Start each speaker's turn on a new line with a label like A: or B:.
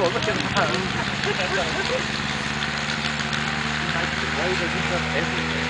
A: 我不行了。还一个就是 S？